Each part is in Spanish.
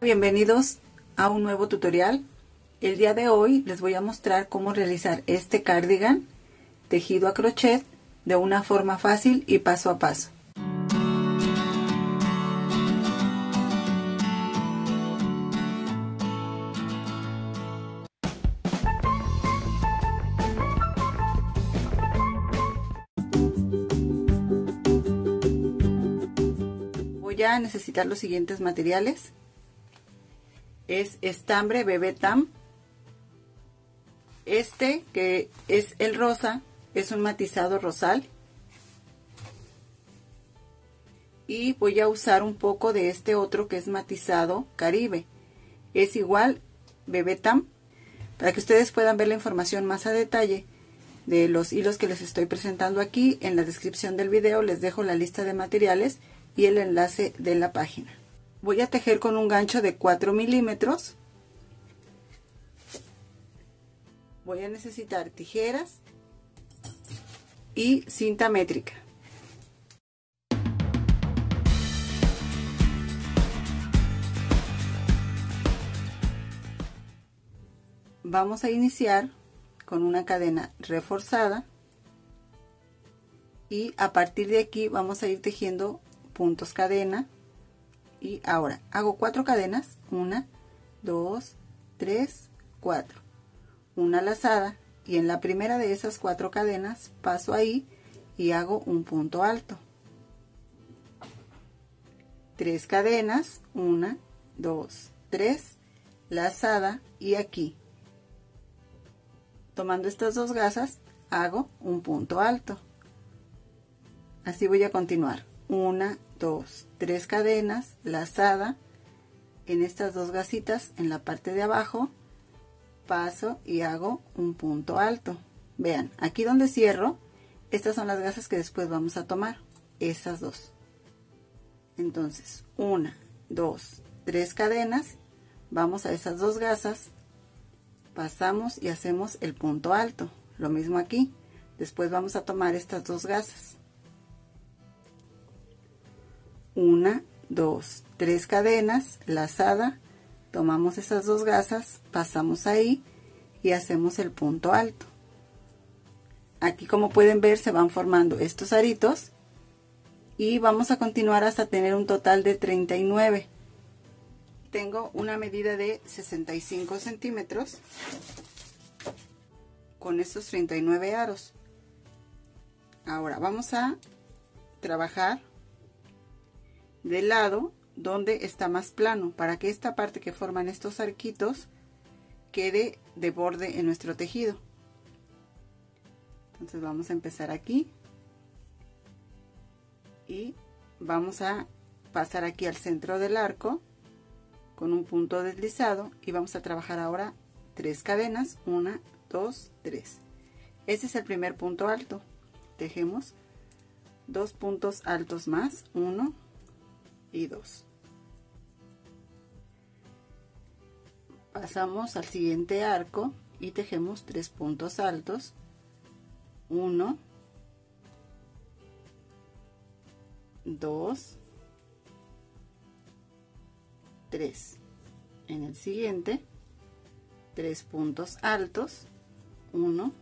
Bienvenidos a un nuevo tutorial. El día de hoy les voy a mostrar cómo realizar este cardigan tejido a crochet de una forma fácil y paso a paso. Voy a necesitar los siguientes materiales es estambre bebé tam. Este que es el rosa es un matizado rosal. Y voy a usar un poco de este otro que es matizado caribe. Es igual bebé tam. Para que ustedes puedan ver la información más a detalle de los hilos que les estoy presentando aquí, en la descripción del video les dejo la lista de materiales y el enlace de la página voy a tejer con un gancho de 4 milímetros. Voy a necesitar tijeras y cinta métrica. Vamos a iniciar con una cadena reforzada y a partir de aquí vamos a ir tejiendo puntos cadena y ahora hago cuatro cadenas. Una dos tres cuatro. Una lazada y en la primera de esas cuatro cadenas paso ahí y hago un punto alto. Tres cadenas. Una dos tres. Lazada y aquí. Tomando estas dos gasas hago un punto alto. Así voy a continuar. Una dos, tres cadenas, lazada en estas dos gasitas en la parte de abajo, paso y hago un punto alto. Vean, aquí donde cierro, estas son las gasas que después vamos a tomar, esas dos. Entonces, una, dos, tres cadenas, vamos a esas dos gasas, pasamos y hacemos el punto alto. Lo mismo aquí. Después vamos a tomar estas dos gasas una, dos, tres cadenas, lazada, tomamos esas dos gasas, pasamos ahí y hacemos el punto alto. Aquí como pueden ver se van formando estos aritos y vamos a continuar hasta tener un total de 39. Tengo una medida de 65 centímetros con estos 39 aros. Ahora vamos a trabajar del lado donde está más plano para que esta parte que forman estos arquitos quede de borde en nuestro tejido. Entonces vamos a empezar aquí y vamos a pasar aquí al centro del arco con un punto deslizado y vamos a trabajar ahora tres cadenas una dos tres. Este es el primer punto alto. Tejemos dos puntos altos más uno y 2 pasamos al siguiente arco y tejemos tres puntos altos. 1 2 3 en el siguiente tres puntos altos. 1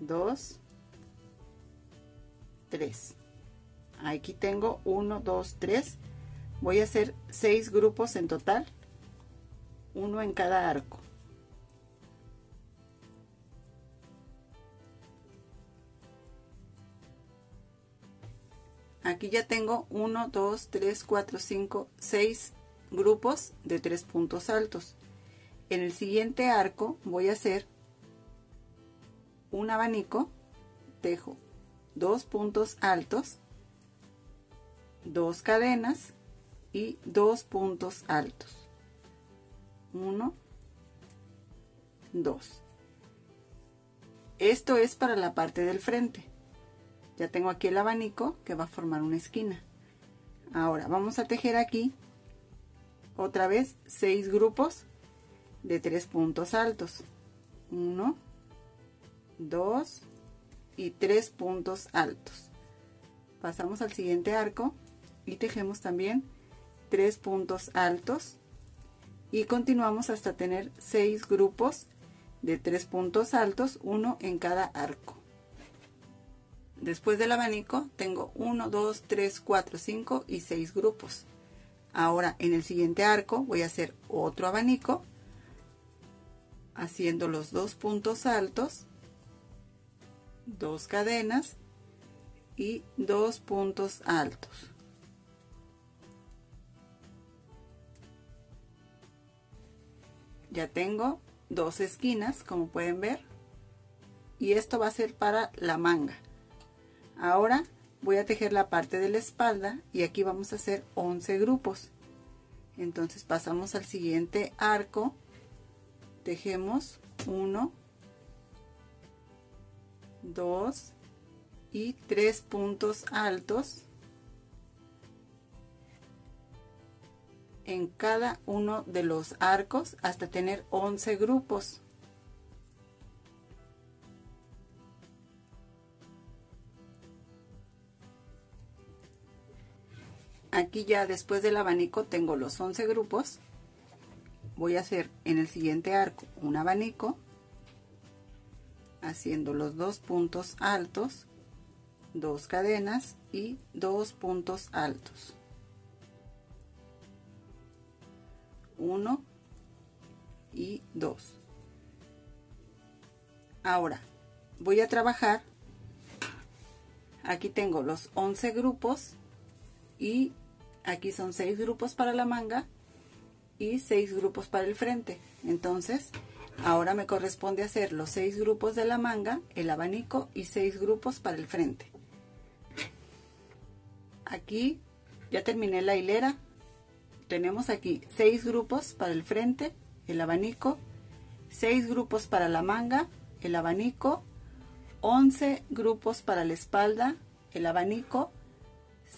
2 3 aquí tengo 1 2 3 voy a hacer 6 grupos en total. Uno en cada arco. Aquí ya tengo 1 2 3 4 5 6 grupos de 3 puntos altos. En el siguiente arco voy a hacer un abanico. Tejo dos puntos altos dos cadenas y dos puntos altos. Uno, dos. Esto es para la parte del frente. Ya tengo aquí el abanico que va a formar una esquina. Ahora vamos a tejer aquí otra vez seis grupos de tres puntos altos. Uno, dos y tres puntos altos. Pasamos al siguiente arco y tejemos también tres puntos altos y continuamos hasta tener seis grupos de tres puntos altos, uno en cada arco. Después del abanico tengo 1, 2, 3, 4, 5 y 6 grupos. Ahora en el siguiente arco voy a hacer otro abanico haciendo los dos puntos altos, dos cadenas y dos puntos altos. Ya tengo dos esquinas, como pueden ver, y esto va a ser para la manga. Ahora voy a tejer la parte de la espalda y aquí vamos a hacer 11 grupos. Entonces pasamos al siguiente arco, tejemos 1, 2 y 3 puntos altos en cada uno de los arcos hasta tener 11 grupos. Aquí ya después del abanico tengo los 11 grupos. Voy a hacer en el siguiente arco un abanico haciendo los dos puntos altos, dos cadenas y dos puntos altos. 1 y 2 ahora voy a trabajar. Aquí tengo los 11 grupos y aquí son 6 grupos para la manga y 6 grupos para el frente. Entonces ahora me corresponde hacer los 6 grupos de la manga el abanico y 6 grupos para el frente. Aquí ya terminé la hilera tenemos aquí seis grupos para el frente, el abanico, seis grupos para la manga, el abanico, 11 grupos para la espalda, el abanico,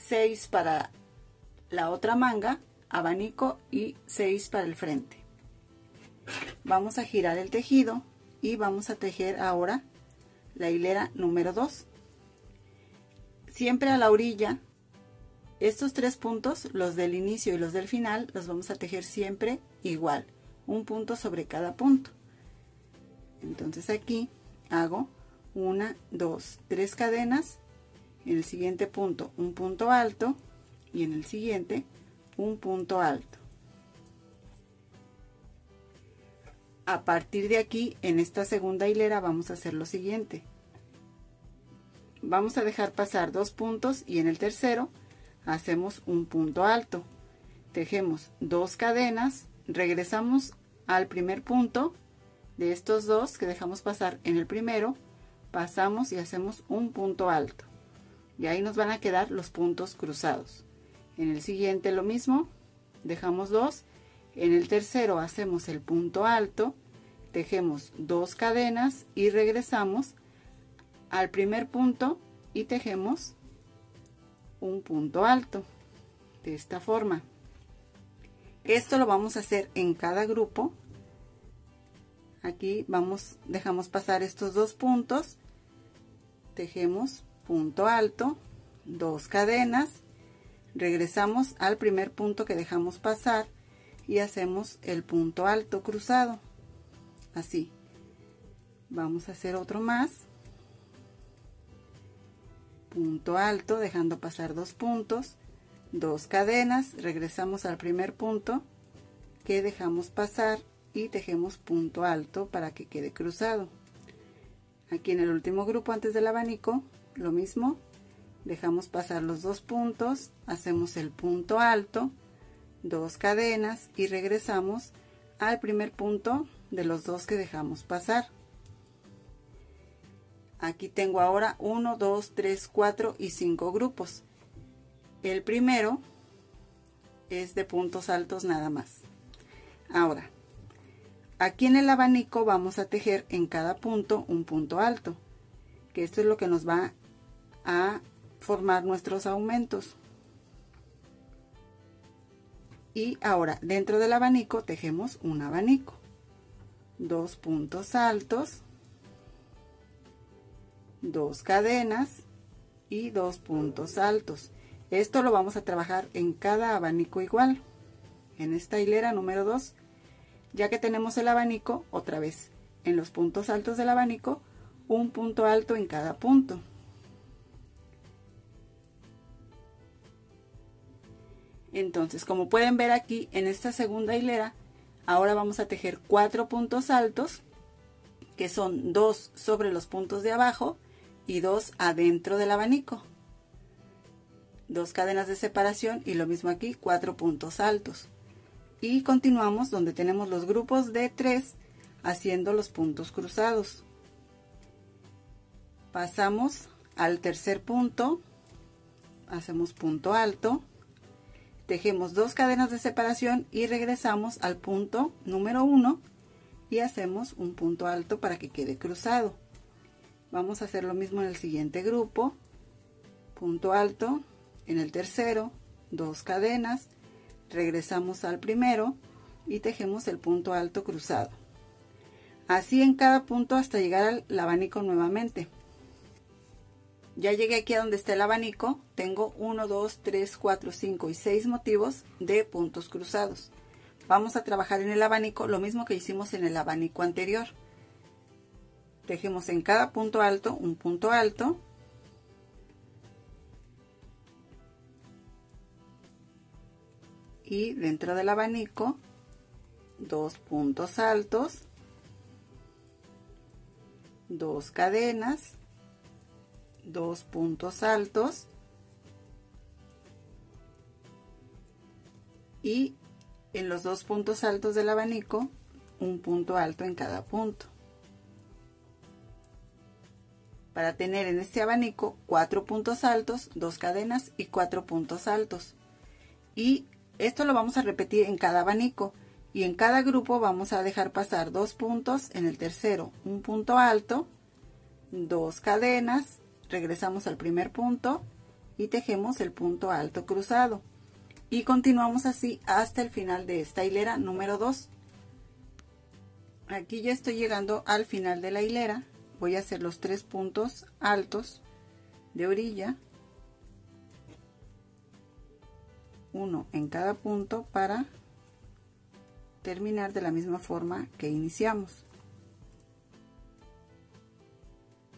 6 para la otra manga, abanico y 6 para el frente. Vamos a girar el tejido y vamos a tejer ahora la hilera número 2. Siempre a la orilla estos tres puntos, los del inicio y los del final, los vamos a tejer siempre igual, un punto sobre cada punto. Entonces aquí hago una, dos, tres cadenas, en el siguiente punto un punto alto y en el siguiente un punto alto. A partir de aquí, en esta segunda hilera vamos a hacer lo siguiente. Vamos a dejar pasar dos puntos y en el tercero hacemos un punto alto. Tejemos dos cadenas regresamos al primer punto de estos dos que dejamos pasar en el primero pasamos y hacemos un punto alto. Y ahí nos van a quedar los puntos cruzados. En el siguiente lo mismo dejamos dos. En el tercero hacemos el punto alto tejemos dos cadenas y regresamos al primer punto y tejemos un punto alto de esta forma. Esto lo vamos a hacer en cada grupo. Aquí vamos dejamos pasar estos dos puntos. Tejemos punto alto dos cadenas. Regresamos al primer punto que dejamos pasar y hacemos el punto alto cruzado. Así. Vamos a hacer otro más punto alto dejando pasar dos puntos dos cadenas regresamos al primer punto que dejamos pasar y tejemos punto alto para que quede cruzado. Aquí en el último grupo antes del abanico lo mismo dejamos pasar los dos puntos hacemos el punto alto dos cadenas y regresamos al primer punto de los dos que dejamos pasar Aquí tengo ahora 1, 2, 3, 4 y 5 grupos. El primero es de puntos altos nada más. Ahora, aquí en el abanico vamos a tejer en cada punto un punto alto, que esto es lo que nos va a formar nuestros aumentos. Y ahora, dentro del abanico tejemos un abanico. Dos puntos altos dos cadenas y dos puntos altos. Esto lo vamos a trabajar en cada abanico igual en esta hilera número 2 ya que tenemos el abanico otra vez en los puntos altos del abanico un punto alto en cada punto. Entonces como pueden ver aquí en esta segunda hilera ahora vamos a tejer cuatro puntos altos que son dos sobre los puntos de abajo y dos adentro del abanico. Dos cadenas de separación y lo mismo aquí cuatro puntos altos. Y continuamos donde tenemos los grupos de tres haciendo los puntos cruzados. Pasamos al tercer punto hacemos punto alto tejemos dos cadenas de separación y regresamos al punto número uno y hacemos un punto alto para que quede cruzado vamos a hacer lo mismo en el siguiente grupo. Punto alto. En el tercero dos cadenas. Regresamos al primero y tejemos el punto alto cruzado. Así en cada punto hasta llegar al abanico nuevamente. Ya llegué aquí a donde está el abanico. Tengo 1 2 3 4 5 y 6 motivos de puntos cruzados. Vamos a trabajar en el abanico lo mismo que hicimos en el abanico anterior tejemos en cada punto alto un punto alto. Y dentro del abanico dos puntos altos dos cadenas dos puntos altos y en los dos puntos altos del abanico un punto alto en cada punto para tener en este abanico cuatro puntos altos dos cadenas y cuatro puntos altos y esto lo vamos a repetir en cada abanico y en cada grupo vamos a dejar pasar dos puntos, en el tercero un punto alto, dos cadenas, regresamos al primer punto y tejemos el punto alto cruzado. Y continuamos así hasta el final de esta hilera número 2. Aquí ya estoy llegando al final de la hilera. Voy a hacer los tres puntos altos de orilla. Uno en cada punto para terminar de la misma forma que iniciamos.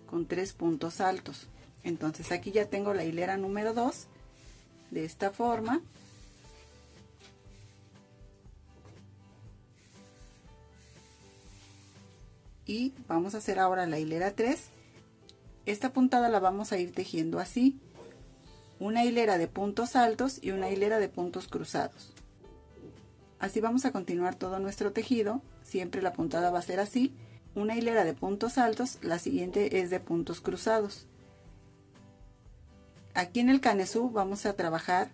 Con tres puntos altos. Entonces aquí ya tengo la hilera número 2 de esta forma y vamos a hacer ahora la hilera 3 esta puntada la vamos a ir tejiendo así una hilera de puntos altos y una hilera de puntos cruzados. Así vamos a continuar todo nuestro tejido, siempre la puntada va a ser así, una hilera de puntos altos, la siguiente es de puntos cruzados. Aquí en el canesú vamos a trabajar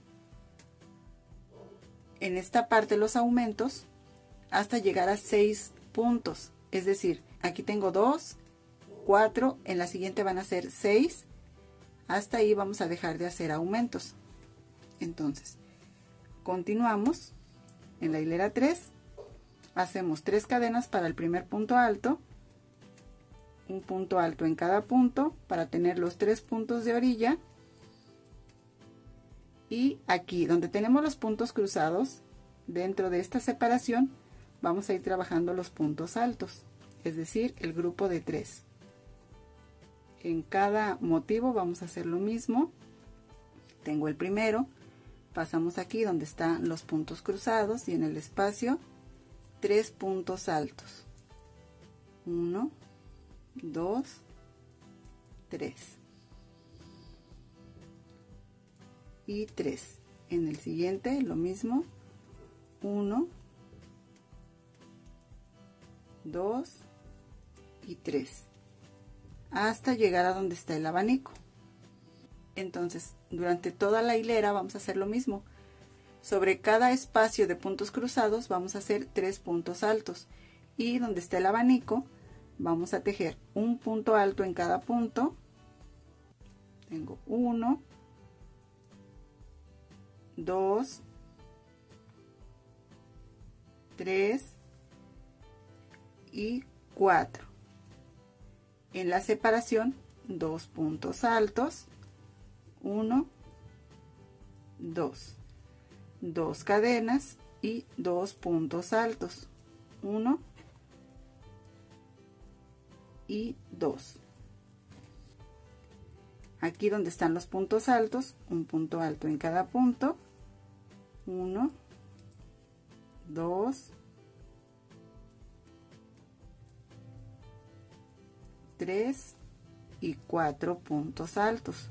en esta parte los aumentos hasta llegar a 6 puntos, es decir, aquí tengo 2, 4, en la siguiente van a ser 6 hasta ahí vamos a dejar de hacer aumentos. Entonces continuamos en la hilera 3 hacemos 3 cadenas para el primer punto alto un punto alto en cada punto para tener los tres puntos de orilla. Y aquí donde tenemos los puntos cruzados dentro de esta separación vamos a ir trabajando los puntos altos es decir el grupo de 3 en cada motivo vamos a hacer lo mismo. Tengo el primero pasamos aquí donde están los puntos cruzados y en el espacio tres puntos altos. 1 2 3 y 3 en el siguiente lo mismo. 1 2 y 3 hasta llegar a donde está el abanico. Entonces, durante toda la hilera vamos a hacer lo mismo. Sobre cada espacio de puntos cruzados vamos a hacer tres puntos altos. Y donde está el abanico, vamos a tejer un punto alto en cada punto. Tengo uno, dos, tres y cuatro en la separación dos puntos altos 1 2 dos cadenas y dos puntos altos 1 y 2 aquí donde están los puntos altos un punto alto en cada punto 1 2 3 y 4 puntos altos.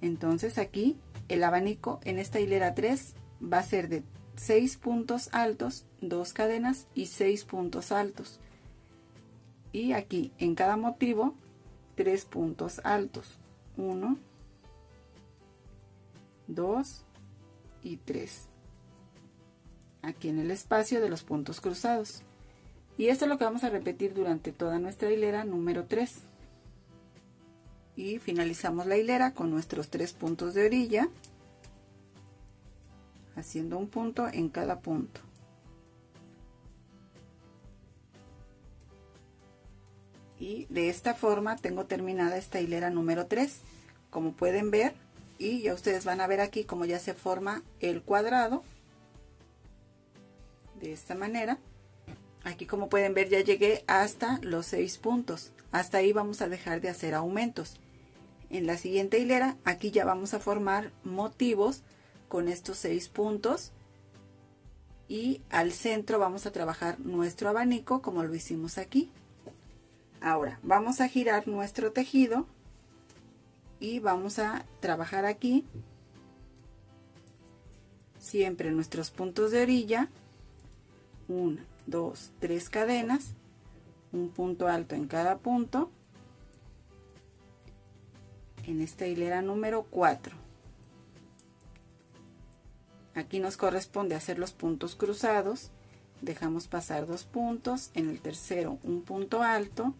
Entonces aquí el abanico en esta hilera 3 va a ser de 6 puntos altos 2 cadenas y 6 puntos altos. Y aquí en cada motivo 3 puntos altos. 1 2 y 3 aquí en el espacio de los puntos cruzados y esto es lo que vamos a repetir durante toda nuestra hilera número 3 y finalizamos la hilera con nuestros tres puntos de orilla haciendo un punto en cada punto. Y de esta forma tengo terminada esta hilera número 3 como pueden ver y ya ustedes van a ver aquí cómo ya se forma el cuadrado de esta manera aquí como pueden ver ya llegué hasta los seis puntos. Hasta ahí vamos a dejar de hacer aumentos. En la siguiente hilera aquí ya vamos a formar motivos con estos seis puntos. Y al centro vamos a trabajar nuestro abanico como lo hicimos aquí. Ahora vamos a girar nuestro tejido y vamos a trabajar aquí. Siempre nuestros puntos de orilla. 1 2 3 cadenas un punto alto en cada punto. En esta hilera número 4 aquí nos corresponde hacer los puntos cruzados. Dejamos pasar dos puntos. En el tercero un punto alto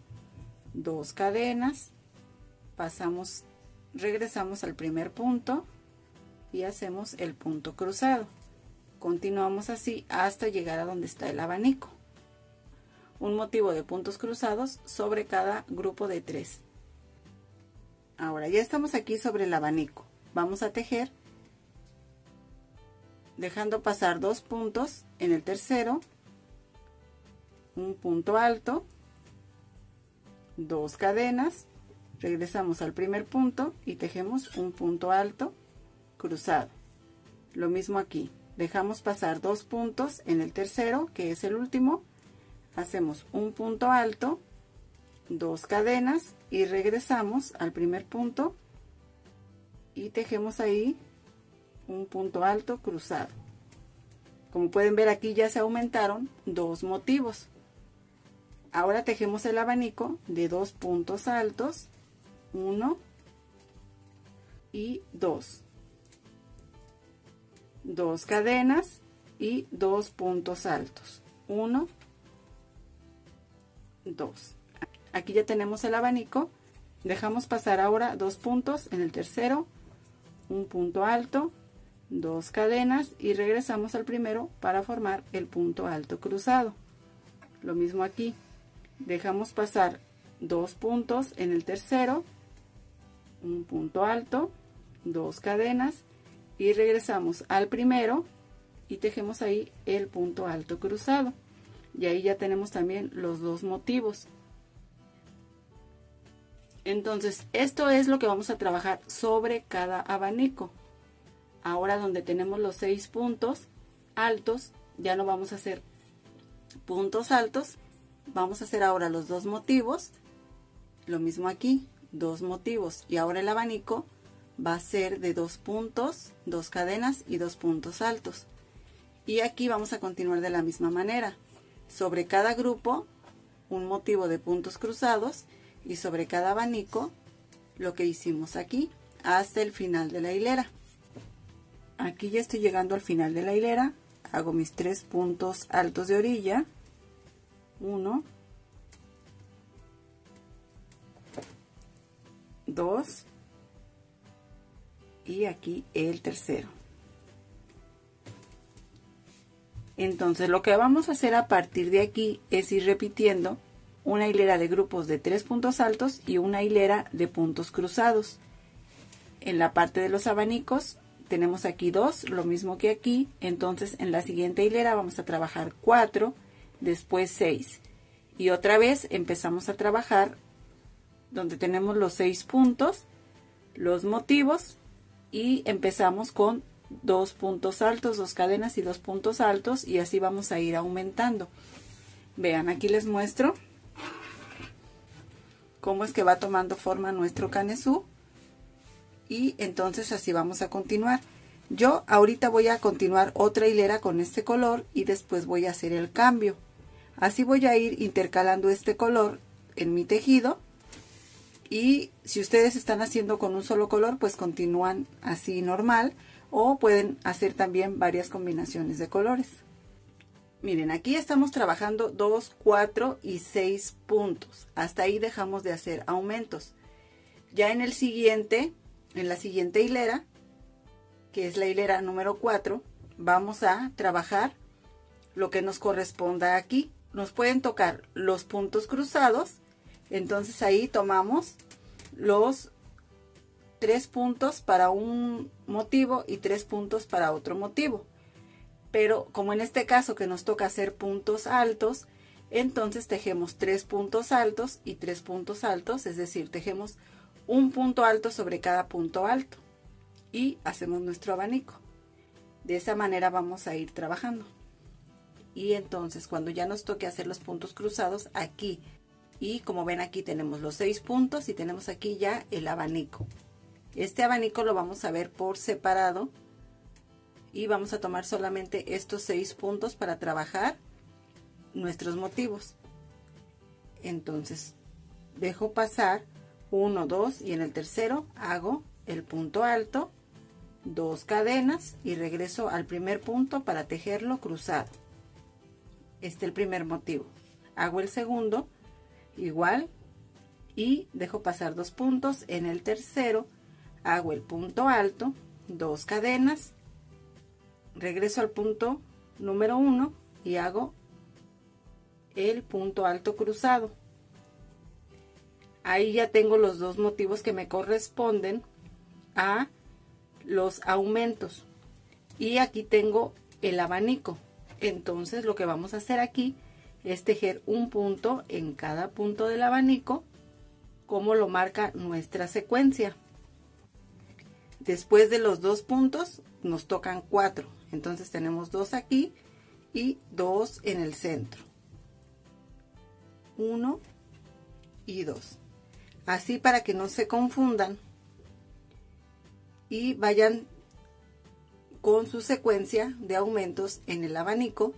dos cadenas. Pasamos regresamos al primer punto y hacemos el punto cruzado continuamos así hasta llegar a donde está el abanico. Un motivo de puntos cruzados sobre cada grupo de tres. Ahora ya estamos aquí sobre el abanico. Vamos a tejer dejando pasar dos puntos en el tercero un punto alto dos cadenas regresamos al primer punto y tejemos un punto alto cruzado. Lo mismo aquí dejamos pasar dos puntos en el tercero que es el último. Hacemos un punto alto dos cadenas y regresamos al primer punto y tejemos ahí un punto alto cruzado. Como pueden ver aquí ya se aumentaron dos motivos. Ahora tejemos el abanico de dos puntos altos 1 y 2 dos cadenas y dos puntos altos. 1 2 aquí ya tenemos el abanico. Dejamos pasar ahora dos puntos. En el tercero un punto alto dos cadenas y regresamos al primero para formar el punto alto cruzado. Lo mismo aquí. Dejamos pasar dos puntos en el tercero un punto alto dos cadenas y regresamos al primero y tejemos ahí el punto alto cruzado. Y ahí ya tenemos también los dos motivos. Entonces esto es lo que vamos a trabajar sobre cada abanico. Ahora donde tenemos los seis puntos altos ya no vamos a hacer puntos altos. Vamos a hacer ahora los dos motivos. Lo mismo aquí dos motivos. Y ahora el abanico va a ser de dos puntos dos cadenas y dos puntos altos. Y aquí vamos a continuar de la misma manera. Sobre cada grupo un motivo de puntos cruzados y sobre cada abanico lo que hicimos aquí hasta el final de la hilera. Aquí ya estoy llegando al final de la hilera. Hago mis tres puntos altos de orilla. 1 2 y aquí el tercero. Entonces lo que vamos a hacer a partir de aquí es ir repitiendo una hilera de grupos de tres puntos altos y una hilera de puntos cruzados. En la parte de los abanicos tenemos aquí dos, lo mismo que aquí, entonces en la siguiente hilera vamos a trabajar 4, después 6. Y otra vez empezamos a trabajar donde tenemos los 6 puntos, los motivos y empezamos con dos puntos altos, dos cadenas y dos puntos altos y así vamos a ir aumentando. Vean, aquí les muestro cómo es que va tomando forma nuestro canesú y entonces así vamos a continuar. Yo ahorita voy a continuar otra hilera con este color y después voy a hacer el cambio. Así voy a ir intercalando este color en mi tejido y si ustedes están haciendo con un solo color pues continúan así normal o pueden hacer también varias combinaciones de colores. Miren, aquí estamos trabajando 2, 4 y 6 puntos. Hasta ahí dejamos de hacer aumentos. Ya en el siguiente en la siguiente hilera, que es la hilera número 4, vamos a trabajar lo que nos corresponda aquí. Nos pueden tocar los puntos cruzados, entonces ahí tomamos los tres puntos para un motivo y tres puntos para otro motivo. Pero como en este caso que nos toca hacer puntos altos, entonces tejemos tres puntos altos y tres puntos altos, es decir, tejemos un punto alto sobre cada punto alto y hacemos nuestro abanico. De esa manera vamos a ir trabajando. Y entonces cuando ya nos toque hacer los puntos cruzados aquí y como ven aquí tenemos los seis puntos y tenemos aquí ya el abanico. Este abanico lo vamos a ver por separado y vamos a tomar solamente estos seis puntos para trabajar nuestros motivos. Entonces dejo pasar 1, 2 y en el tercero hago el punto alto, dos cadenas y regreso al primer punto para tejerlo cruzado. Este es el primer motivo. Hago el segundo igual y dejo pasar dos puntos. En el tercero hago el punto alto, dos cadenas, regreso al punto número 1 y hago el punto alto cruzado. Ahí ya tengo los dos motivos que me corresponden a los aumentos. Y aquí tengo el abanico. Entonces lo que vamos a hacer aquí tejer un punto en cada punto del abanico como lo marca nuestra secuencia. Después de los dos puntos nos tocan cuatro. Entonces tenemos dos aquí y dos en el centro. Uno y dos. Así para que no se confundan y vayan con su secuencia de aumentos en el abanico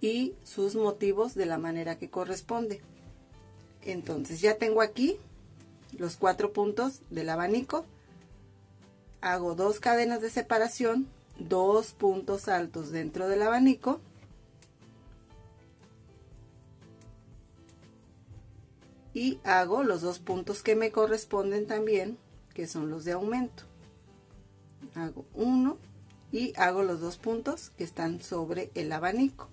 y sus motivos de la manera que corresponde. Entonces ya tengo aquí los cuatro puntos del abanico. Hago dos cadenas de separación, dos puntos altos dentro del abanico y hago los dos puntos que me corresponden también que son los de aumento hago uno y hago los dos puntos que están sobre el abanico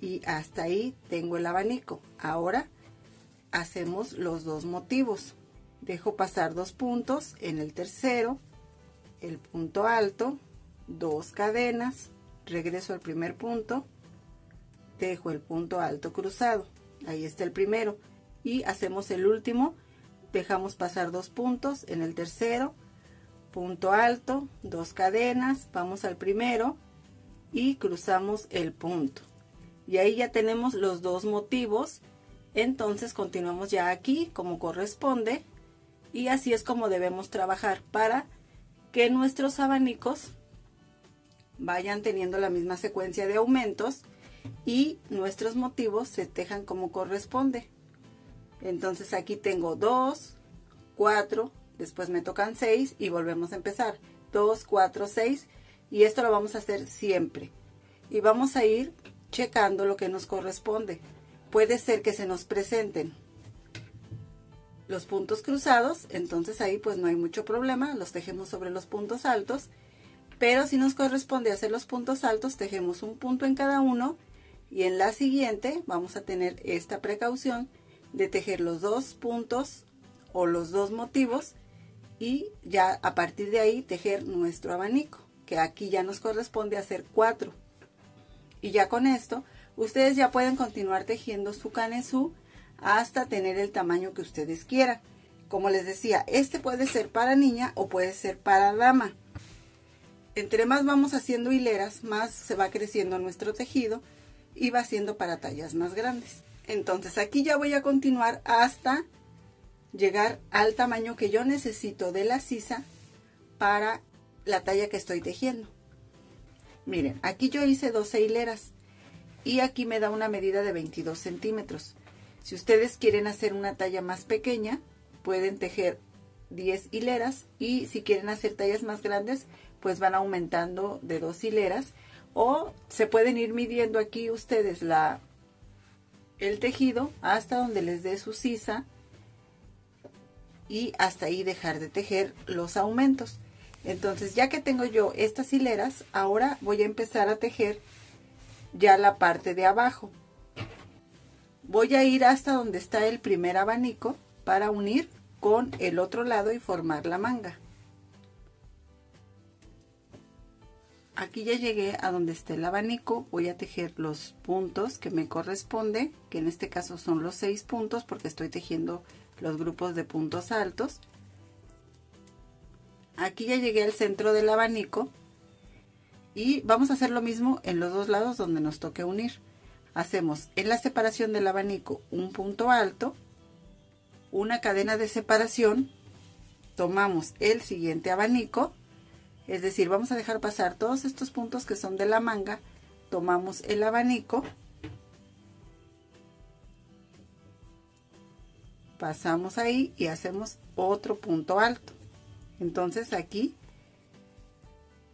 y hasta ahí tengo el abanico. Ahora hacemos los dos motivos. Dejo pasar dos puntos en el tercero el punto alto dos cadenas regreso al primer punto dejo el punto alto cruzado. Ahí está el primero. Y hacemos el último dejamos pasar dos puntos en el tercero punto alto dos cadenas vamos al primero y cruzamos el punto y ahí ya tenemos los dos motivos entonces continuamos ya aquí como corresponde y así es como debemos trabajar para que nuestros abanicos vayan teniendo la misma secuencia de aumentos y nuestros motivos se tejan como corresponde entonces aquí tengo 2, 4, después me tocan 6 y volvemos a empezar. 2, 4, 6 y esto lo vamos a hacer siempre. Y vamos a ir checando lo que nos corresponde. Puede ser que se nos presenten los puntos cruzados, entonces ahí pues no hay mucho problema, los tejemos sobre los puntos altos, pero si nos corresponde hacer los puntos altos, tejemos un punto en cada uno y en la siguiente vamos a tener esta precaución de tejer los dos puntos o los dos motivos y ya a partir de ahí tejer nuestro abanico, que aquí ya nos corresponde hacer cuatro. Y ya con esto, ustedes ya pueden continuar tejiendo su canesú hasta tener el tamaño que ustedes quieran. Como les decía, este puede ser para niña o puede ser para dama. Entre más vamos haciendo hileras, más se va creciendo nuestro tejido y va siendo para tallas más grandes. Entonces aquí ya voy a continuar hasta llegar al tamaño que yo necesito de la sisa para la talla que estoy tejiendo. Miren, aquí yo hice 12 hileras y aquí me da una medida de 22 centímetros. Si ustedes quieren hacer una talla más pequeña, pueden tejer 10 hileras y si quieren hacer tallas más grandes, pues van aumentando de dos hileras o se pueden ir midiendo aquí ustedes la el tejido hasta donde les dé su sisa y hasta ahí dejar de tejer los aumentos. Entonces, ya que tengo yo estas hileras, ahora voy a empezar a tejer ya la parte de abajo. Voy a ir hasta donde está el primer abanico para unir con el otro lado y formar la manga. Aquí ya llegué a donde está el abanico, voy a tejer los puntos que me corresponde, que en este caso son los seis puntos porque estoy tejiendo los grupos de puntos altos. Aquí ya llegué al centro del abanico y vamos a hacer lo mismo en los dos lados donde nos toque unir. Hacemos en la separación del abanico un punto alto, una cadena de separación, tomamos el siguiente abanico, es decir, vamos a dejar pasar todos estos puntos que son de la manga, tomamos el abanico, pasamos ahí y hacemos otro punto alto. Entonces aquí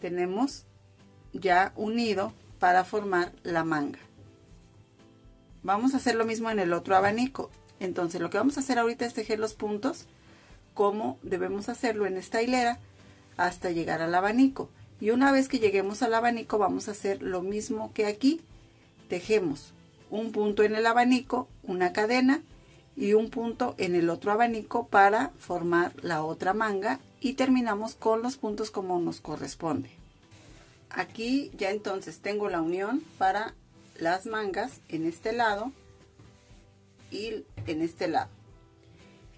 tenemos ya unido para formar la manga. Vamos a hacer lo mismo en el otro abanico. Entonces lo que vamos a hacer ahorita es tejer los puntos como debemos hacerlo en esta hilera hasta llegar al abanico. Y una vez que lleguemos al abanico vamos a hacer lo mismo que aquí. Tejemos un punto en el abanico, una cadena y un punto en el otro abanico para formar la otra manga y terminamos con los puntos como nos corresponde. Aquí ya entonces tengo la unión para las mangas en este lado y en este lado.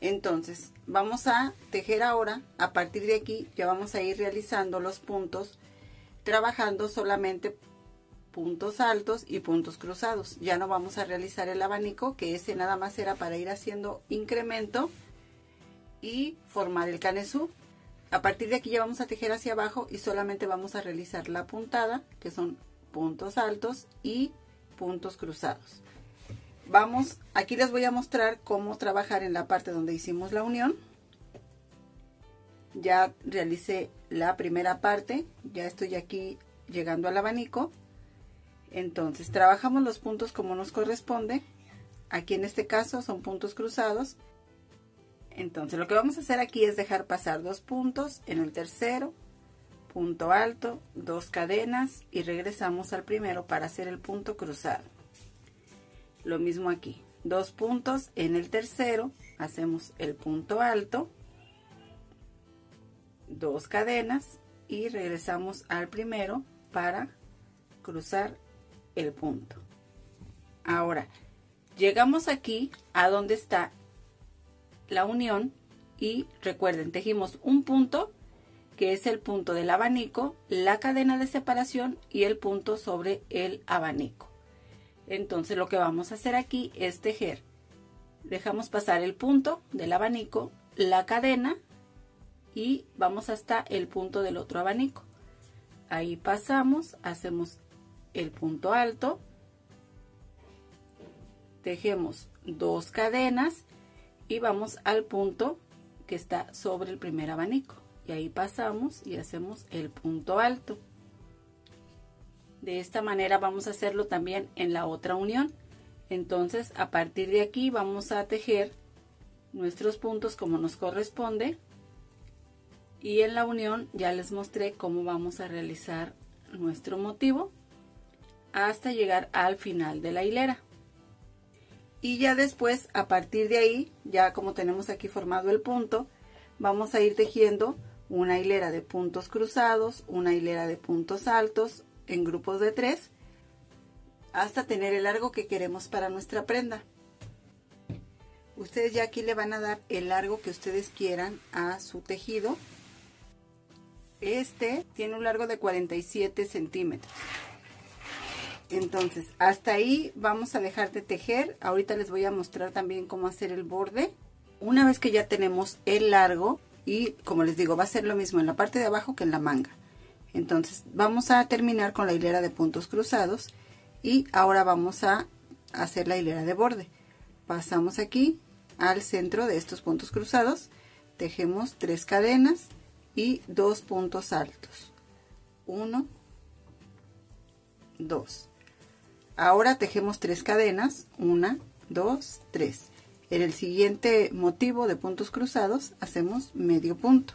Entonces vamos a tejer ahora, a partir de aquí ya vamos a ir realizando los puntos, trabajando solamente puntos altos y puntos cruzados. Ya no vamos a realizar el abanico, que ese nada más era para ir haciendo incremento y formar el canesú. A partir de aquí ya vamos a tejer hacia abajo y solamente vamos a realizar la puntada, que son puntos altos y puntos cruzados. Vamos, aquí les voy a mostrar cómo trabajar en la parte donde hicimos la unión. Ya realicé la primera parte, ya estoy aquí llegando al abanico. Entonces, trabajamos los puntos como nos corresponde. Aquí en este caso son puntos cruzados. Entonces, lo que vamos a hacer aquí es dejar pasar dos puntos en el tercero, punto alto, dos cadenas y regresamos al primero para hacer el punto cruzado. Lo mismo aquí, dos puntos en el tercero, hacemos el punto alto, dos cadenas y regresamos al primero para cruzar el punto. Ahora, llegamos aquí a donde está la unión y recuerden, tejimos un punto que es el punto del abanico, la cadena de separación y el punto sobre el abanico. Entonces lo que vamos a hacer aquí es tejer. Dejamos pasar el punto del abanico, la cadena y vamos hasta el punto del otro abanico. Ahí pasamos, hacemos el punto alto, tejemos dos cadenas y vamos al punto que está sobre el primer abanico. Y ahí pasamos y hacemos el punto alto. De esta manera vamos a hacerlo también en la otra unión. Entonces a partir de aquí vamos a tejer nuestros puntos como nos corresponde. Y en la unión ya les mostré cómo vamos a realizar nuestro motivo hasta llegar al final de la hilera y ya después a partir de ahí ya como tenemos aquí formado el punto vamos a ir tejiendo una hilera de puntos cruzados, una hilera de puntos altos en grupos de tres hasta tener el largo que queremos para nuestra prenda. Ustedes ya aquí le van a dar el largo que ustedes quieran a su tejido. Este tiene un largo de 47 centímetros. Entonces, hasta ahí vamos a dejar de tejer. Ahorita les voy a mostrar también cómo hacer el borde. Una vez que ya tenemos el largo, y como les digo, va a ser lo mismo en la parte de abajo que en la manga. Entonces, vamos a terminar con la hilera de puntos cruzados y ahora vamos a hacer la hilera de borde. Pasamos aquí al centro de estos puntos cruzados, tejemos tres cadenas y dos puntos altos. Uno, dos. Ahora tejemos tres cadenas, una, dos, tres. En el siguiente motivo de puntos cruzados hacemos medio punto.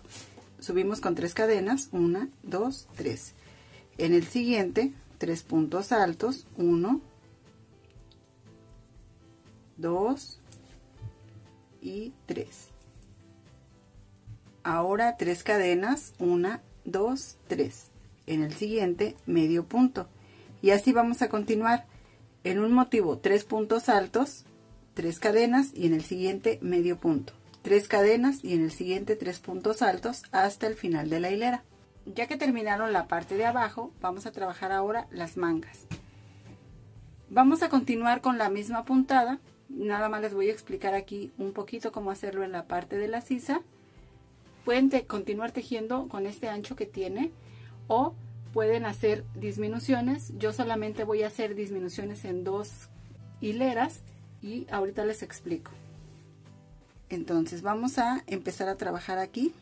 Subimos con tres cadenas, una, dos, tres. En el siguiente, tres puntos altos, uno, dos y tres. Ahora tres cadenas, una, dos, tres. En el siguiente, medio punto. Y así vamos a continuar en un motivo tres puntos altos, tres cadenas y en el siguiente medio punto. Tres cadenas y en el siguiente tres puntos altos hasta el final de la hilera. Ya que terminaron la parte de abajo, vamos a trabajar ahora las mangas. Vamos a continuar con la misma puntada. Nada más les voy a explicar aquí un poquito cómo hacerlo en la parte de la sisa. Pueden continuar tejiendo con este ancho que tiene o pueden hacer disminuciones. Yo solamente voy a hacer disminuciones en dos hileras y ahorita les explico. Entonces vamos a empezar a trabajar aquí.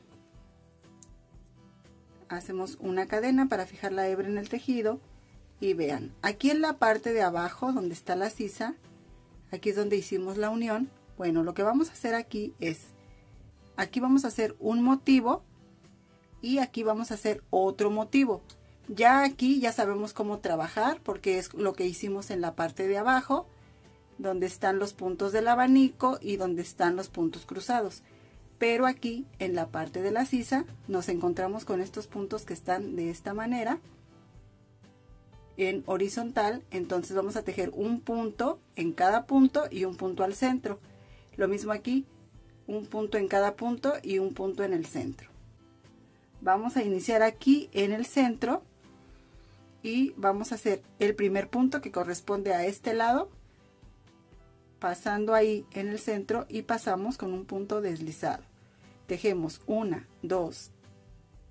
Hacemos una cadena para fijar la hebra en el tejido y vean, aquí en la parte de abajo donde está la sisa, aquí es donde hicimos la unión. Bueno, lo que vamos a hacer aquí es, aquí vamos a hacer un motivo y aquí vamos a hacer otro motivo. Ya aquí ya sabemos cómo trabajar porque es lo que hicimos en la parte de abajo, donde están los puntos del abanico y donde están los puntos cruzados. Pero aquí en la parte de la sisa nos encontramos con estos puntos que están de esta manera en horizontal, entonces vamos a tejer un punto en cada punto y un punto al centro. Lo mismo aquí, un punto en cada punto y un punto en el centro. Vamos a iniciar aquí en el centro y vamos a hacer el primer punto que corresponde a este lado pasando ahí en el centro y pasamos con un punto deslizado. Tejemos una dos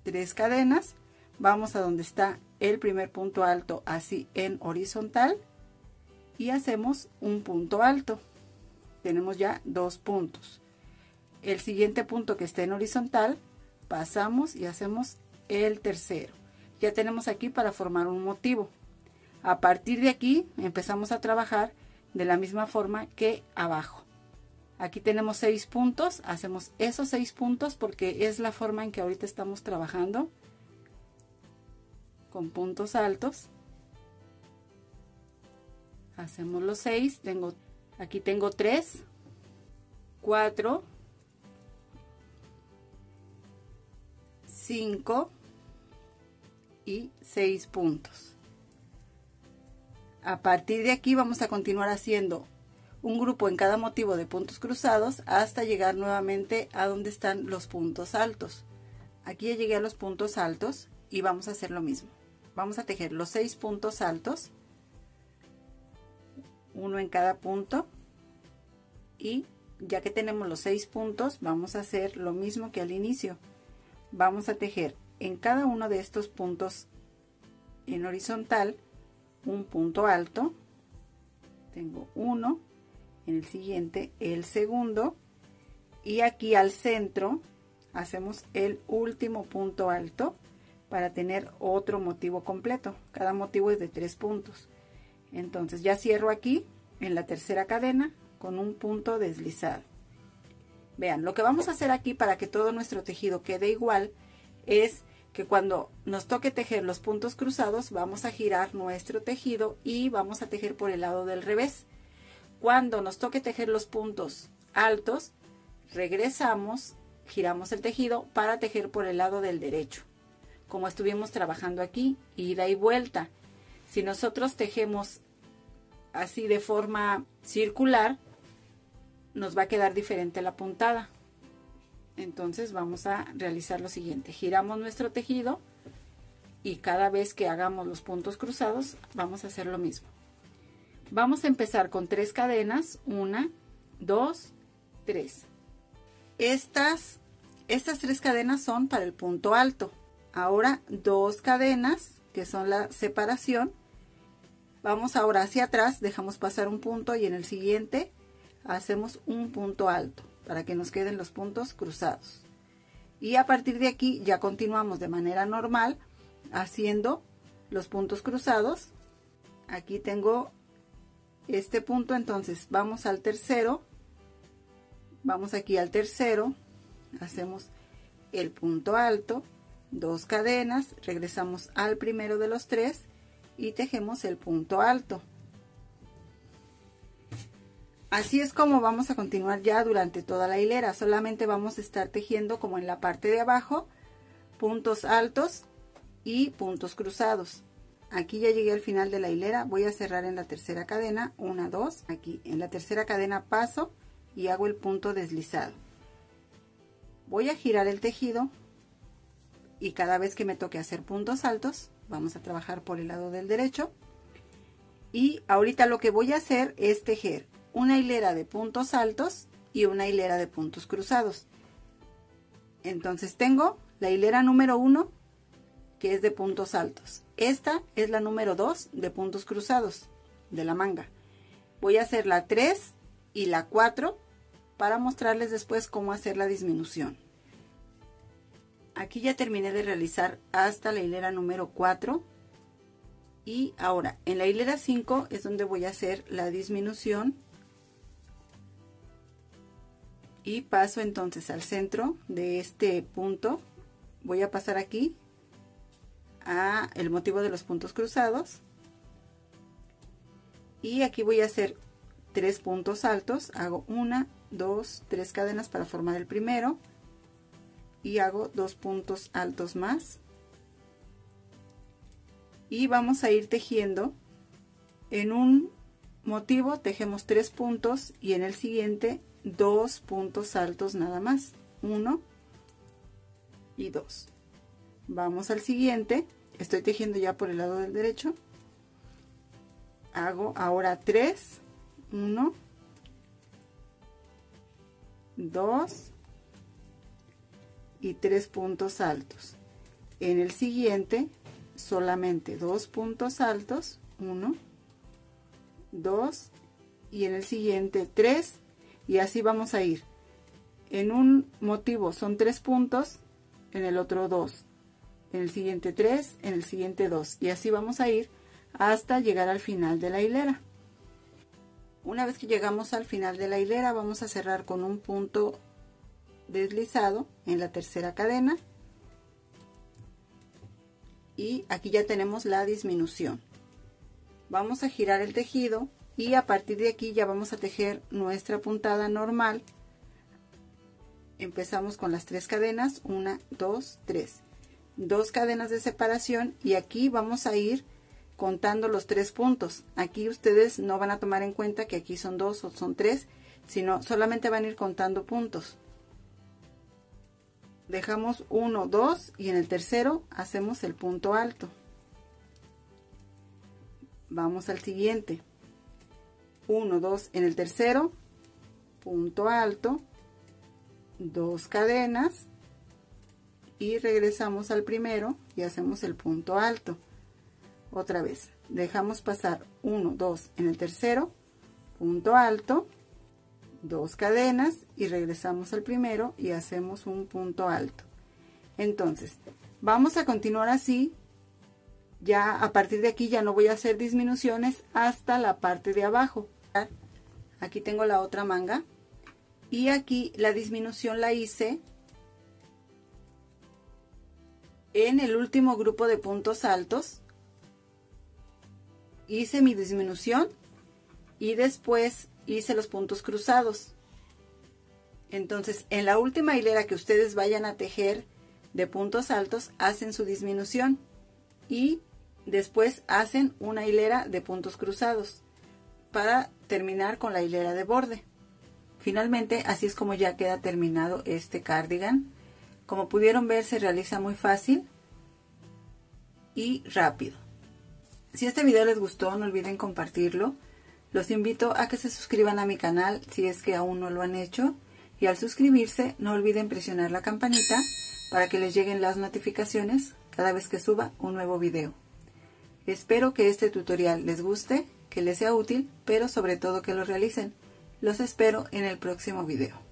tres cadenas vamos a donde está el primer punto alto así en horizontal y hacemos un punto alto. Tenemos ya dos puntos. El siguiente punto que está en horizontal pasamos y hacemos el tercero ya tenemos aquí para formar un motivo. A partir de aquí empezamos a trabajar de la misma forma que abajo. Aquí tenemos seis puntos, hacemos esos seis puntos porque es la forma en que ahorita estamos trabajando con puntos altos. Hacemos los seis, tengo, aquí tengo tres, cuatro, cinco, y 6 puntos. A partir de aquí vamos a continuar haciendo un grupo en cada motivo de puntos cruzados hasta llegar nuevamente a donde están los puntos altos. Aquí ya llegué a los puntos altos y vamos a hacer lo mismo. Vamos a tejer los 6 puntos altos, uno en cada punto y ya que tenemos los 6 puntos vamos a hacer lo mismo que al inicio. Vamos a tejer en cada uno de estos puntos en horizontal un punto alto tengo uno en el siguiente el segundo y aquí al centro hacemos el último punto alto para tener otro motivo completo. Cada motivo es de tres puntos. Entonces ya cierro aquí en la tercera cadena con un punto deslizado. Vean lo que vamos a hacer aquí para que todo nuestro tejido quede igual es que cuando nos toque tejer los puntos cruzados vamos a girar nuestro tejido y vamos a tejer por el lado del revés. Cuando nos toque tejer los puntos altos, regresamos giramos el tejido para tejer por el lado del derecho, como estuvimos trabajando aquí, ida y vuelta. Si nosotros tejemos así de forma circular, nos va a quedar diferente la puntada. Entonces vamos a realizar lo siguiente. Giramos nuestro tejido y cada vez que hagamos los puntos cruzados vamos a hacer lo mismo. Vamos a empezar con tres cadenas. Una, dos, tres. Estas, estas tres cadenas son para el punto alto. Ahora dos cadenas que son la separación. Vamos ahora hacia atrás, dejamos pasar un punto y en el siguiente hacemos un punto alto para que nos queden los puntos cruzados. Y a partir de aquí ya continuamos de manera normal haciendo los puntos cruzados. Aquí tengo este punto, entonces vamos al tercero. Vamos aquí al tercero, hacemos el punto alto, dos cadenas, regresamos al primero de los tres y tejemos el punto alto. Así es como vamos a continuar ya durante toda la hilera. Solamente vamos a estar tejiendo como en la parte de abajo, puntos altos y puntos cruzados. Aquí ya llegué al final de la hilera. Voy a cerrar en la tercera cadena. Una, dos. Aquí en la tercera cadena paso y hago el punto deslizado. Voy a girar el tejido y cada vez que me toque hacer puntos altos, vamos a trabajar por el lado del derecho. Y ahorita lo que voy a hacer es tejer una hilera de puntos altos y una hilera de puntos cruzados. Entonces tengo la hilera número 1 que es de puntos altos. Esta es la número 2 de puntos cruzados de la manga. Voy a hacer la 3 y la 4 para mostrarles después cómo hacer la disminución. Aquí ya terminé de realizar hasta la hilera número 4 y ahora en la hilera 5 es donde voy a hacer la disminución y paso entonces al centro de este punto. Voy a pasar aquí a el motivo de los puntos cruzados. Y aquí voy a hacer tres puntos altos. Hago una dos tres cadenas para formar el primero. Y hago dos puntos altos más. Y vamos a ir tejiendo. En un motivo tejemos tres puntos y en el siguiente dos puntos altos nada más uno y dos. Vamos al siguiente estoy tejiendo ya por el lado del derecho hago ahora tres uno dos y tres puntos altos. En el siguiente solamente dos puntos altos uno dos y en el siguiente tres y así vamos a ir. En un motivo son tres puntos, en el otro dos, en el siguiente tres, en el siguiente dos y así vamos a ir hasta llegar al final de la hilera. Una vez que llegamos al final de la hilera vamos a cerrar con un punto deslizado en la tercera cadena y aquí ya tenemos la disminución. Vamos a girar el tejido y a partir de aquí ya vamos a tejer nuestra puntada normal. Empezamos con las tres cadenas una dos tres. Dos cadenas de separación y aquí vamos a ir contando los tres puntos. Aquí ustedes no van a tomar en cuenta que aquí son dos o son tres sino solamente van a ir contando puntos. Dejamos uno dos y en el tercero hacemos el punto alto. Vamos al siguiente 1, 2 en el tercero, punto alto, dos cadenas y regresamos al primero y hacemos el punto alto. Otra vez, dejamos pasar 1, 2 en el tercero, punto alto, dos cadenas y regresamos al primero y hacemos un punto alto. Entonces, vamos a continuar así ya a partir de aquí ya no voy a hacer disminuciones hasta la parte de abajo. Aquí tengo la otra manga y aquí la disminución la hice en el último grupo de puntos altos. Hice mi disminución y después hice los puntos cruzados. Entonces, en la última hilera que ustedes vayan a tejer de puntos altos, hacen su disminución y después hacen una hilera de puntos cruzados para terminar con la hilera de borde. Finalmente, así es como ya queda terminado este cardigan. Como pudieron ver, se realiza muy fácil y rápido. Si este video les gustó, no olviden compartirlo. Los invito a que se suscriban a mi canal si es que aún no lo han hecho. Y al suscribirse, no olviden presionar la campanita para que les lleguen las notificaciones cada vez que suba un nuevo video. Espero que este tutorial les guste, que les sea útil, pero sobre todo que lo realicen. Los espero en el próximo video.